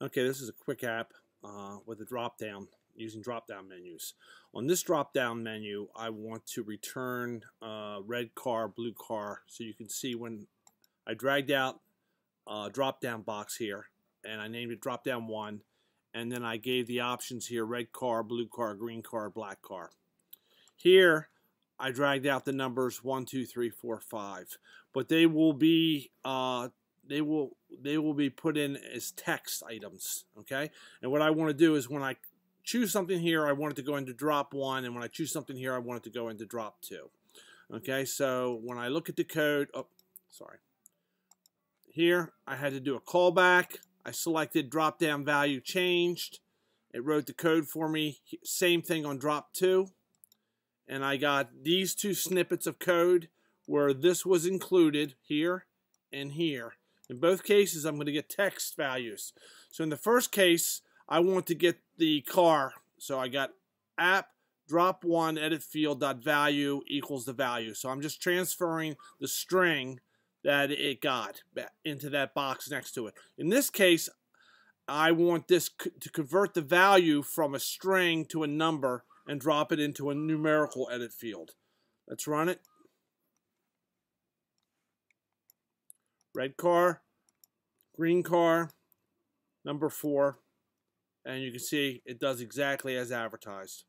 Okay, this is a quick app uh, with a drop down using drop down menus. On this drop down menu, I want to return uh, red car, blue car, so you can see when I dragged out a drop down box here and I named it drop down one and then I gave the options here red car, blue car, green car, black car. Here I dragged out the numbers one, two, three, four, five, but they will be uh, they will they will be put in as text items okay? And what I want to do is when I choose something here I want it to go into drop one and when I choose something here I want it to go into drop two okay? So when I look at the code oh sorry. Here I had to do a callback. I selected drop down value changed. It wrote the code for me same thing on drop two. And I got these two snippets of code where this was included here and here in both cases, I'm going to get text values. So in the first case, I want to get the car. So I got app drop one edit field dot value equals the value. So I'm just transferring the string that it got into that box next to it. In this case, I want this to convert the value from a string to a number and drop it into a numerical edit field. Let's run it. Red car, green car, number four, and you can see it does exactly as advertised.